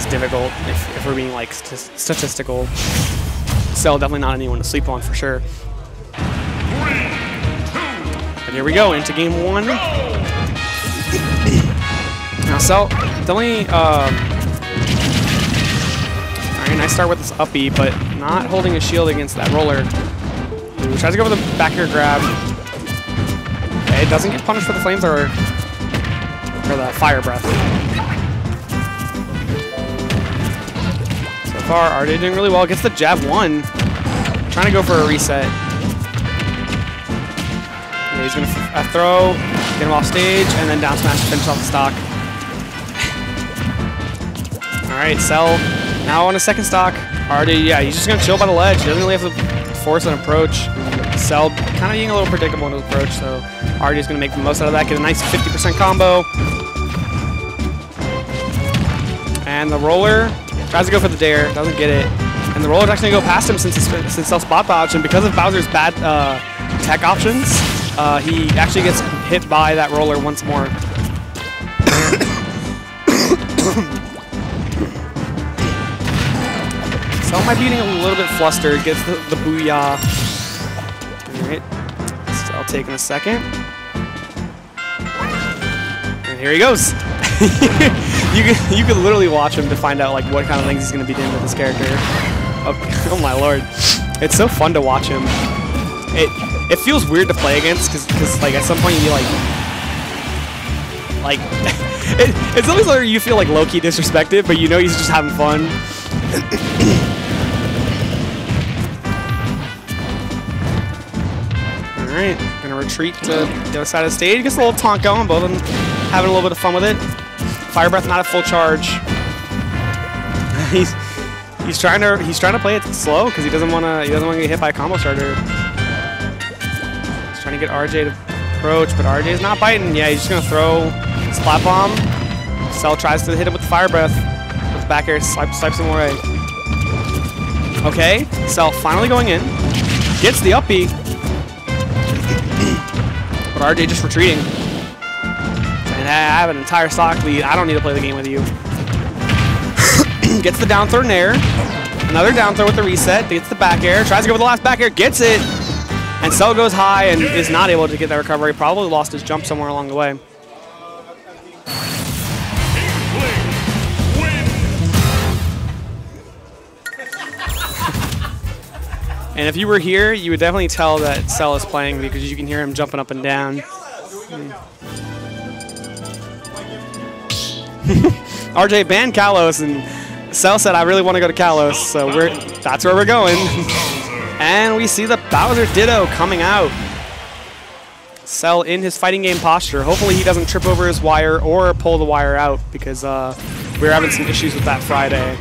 as difficult if, if we're being like st statistical. Cell definitely not anyone to sleep on for sure. And here we go into game one. Now Cell definitely. Um, all right, nice start with this uppy, but not holding a shield against that roller. Ooh, tries to go for the back air grab. Okay, doesn't get punished for the flames or, For the fire breath. Far, RJ doing really well. Gets the jab one. Trying to go for a reset. Yeah, he's gonna uh, throw, get him off stage, and then down smash to finish off the stock. Alright, Cell now on a second stock. RJ, yeah, he's just gonna chill by the ledge. He doesn't really have to force an approach. Cell kind of being a little predictable in his approach, so RJ's gonna make the most out of that, get a nice 50% combo. And the roller tries to go for the dare, doesn't get it. And the roller's actually gonna go past him since since Cell spot dodge, and because of Bowser's bad uh, tech options, uh, he actually gets hit by that roller once more. Cell might be getting a little bit flustered, gets the, the booyah. Alright, Cell taking a second. And here he goes. you can you can literally watch him to find out like what kind of things he's gonna be doing with this character. Oh, oh my lord, it's so fun to watch him. It it feels weird to play against because like at some point you like like it, it's always like you feel like low key disrespected, but you know he's just having fun. Alright, gonna retreat to the other side of the stage. Gets a little taunt going, of them having a little bit of fun with it. Fire breath not at full charge. he's he's trying to he's trying to play it slow because he doesn't wanna he doesn't wanna get hit by a combo starter. He's trying to get RJ to approach, but RJ is not biting. Yeah, he's just gonna throw splat bomb. Cell tries to hit him with fire breath. With back air, swipe, swipes him away. Okay, Cell finally going in. Gets the up. But RJ just retreating. And I have an entire stock lead. I don't need to play the game with you. gets the down throw in air. Another down throw with the reset. Gets the back air. Tries to go with the last back air. Gets it. And Cell goes high and is not able to get that recovery. Probably lost his jump somewhere along the way. And if you were here, you would definitely tell that Cell is playing because you can hear him jumping up and down. Hmm. RJ banned Kalos, and Cell said, I really want to go to Kalos, so we're that's where we're going. and we see the Bowser Ditto coming out. Cell in his fighting game posture. Hopefully he doesn't trip over his wire or pull the wire out because uh, we were having some issues with that Friday.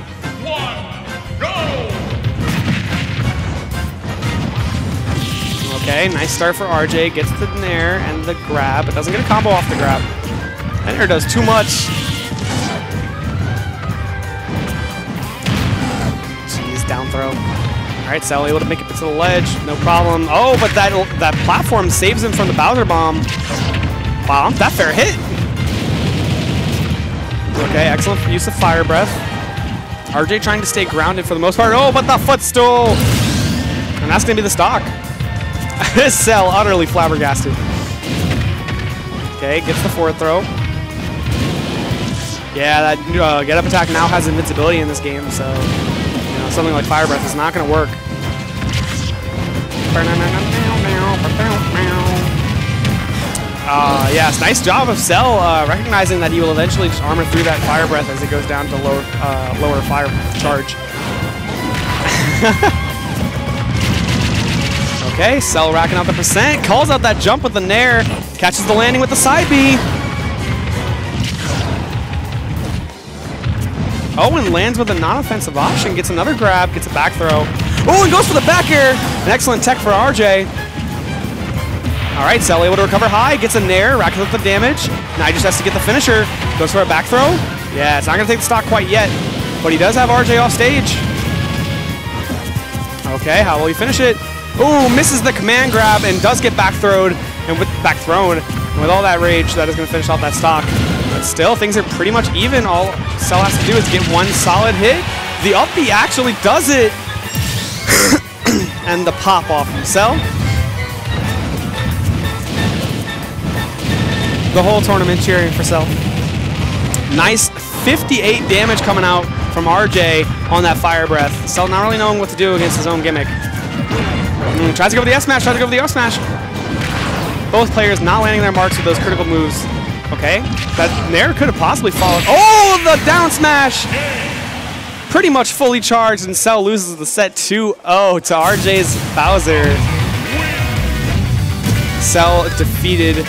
Okay, nice start for RJ. Gets the Nair and the grab, but doesn't get a combo off the grab. And Nair does too much. All right, Cell able to make it to the ledge. No problem. Oh, but that that platform saves him from the Bowser Bomb. Wow, that fair hit. Okay, excellent use of Fire Breath. RJ trying to stay grounded for the most part. Oh, but the footstool! And that's going to be the stock. This Cell utterly flabbergasted. Okay, gets the forward throw. Yeah, that uh, get up attack now has invincibility in this game, so something like Fire Breath is not going to work. Uh, yes, nice job of Cell uh, recognizing that he will eventually just armor through that Fire Breath as it goes down to lower, uh, lower fire charge. Okay, Cell racking out the percent, calls out that jump with the Nair, catches the landing with the side B. And lands with a non-offensive option, gets another grab, gets a back throw. Oh, and goes for the back air. An excellent tech for RJ. All right, Cell able to recover high, gets a Nair, racking up the damage. Now he just has to get the finisher. Goes for a back throw. Yeah, it's not going to take the stock quite yet, but he does have RJ off stage. Okay, how will he finish it? Ooh, misses the command grab and does get back thrown and with back thrown. And with all that rage, that is going to finish off that stock. But still, things are pretty much even. All Cell has to do is get one solid hit. The up B actually does it. and the pop off from Cell. The whole tournament cheering for Cell. Nice 58 damage coming out from RJ on that Fire Breath. Cell not really knowing what to do against his own gimmick. Mm, tries to go with the S smash, tries to go with the up smash. Both players not landing their marks with those critical moves. Okay, that Nair could have possibly fallen. Oh, the down smash! Pretty much fully charged, and Cell loses the set 2-0 to RJ's Bowser. Cell defeated